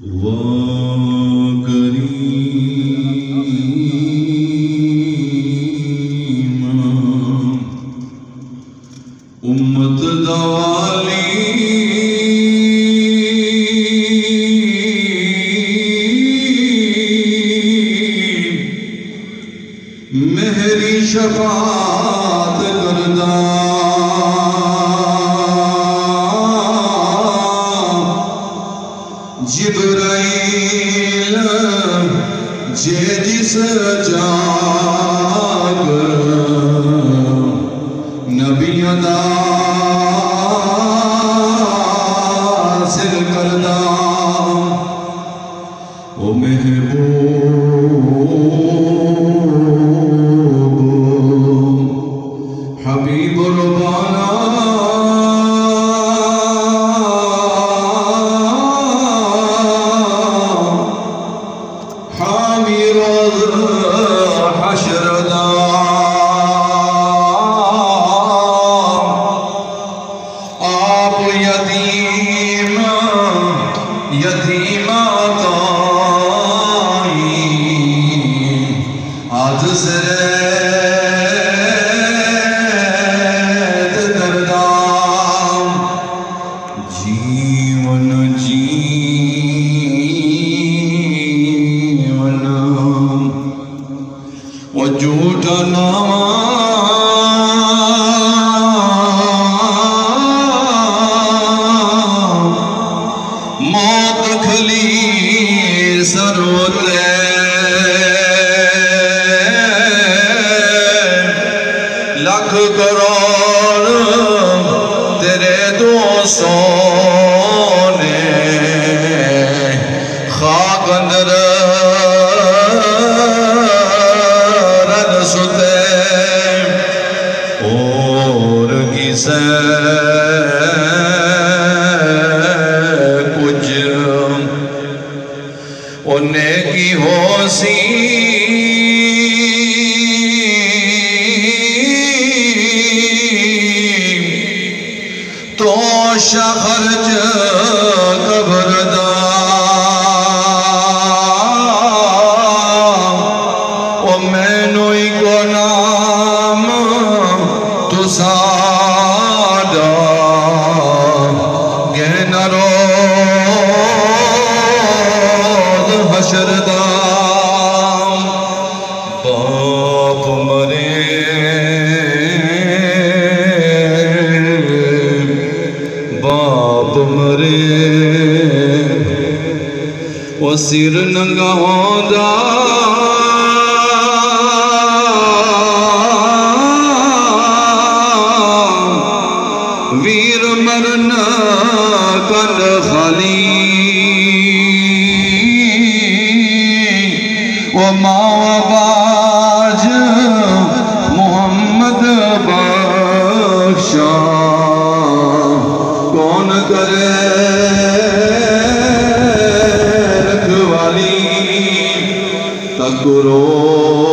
Whoa. जिब्राइल जे जिस जाग नबी दा जीवन जीवन। वो झूठा नामा मौत खली सरोते लख करोड़ तेरे दोस्तों तो शखरज कबरदा ओ सिर नंगा वीर मरन कन खाली। ओ मावा मोहम्मद बख्शा कौन करे Sadguru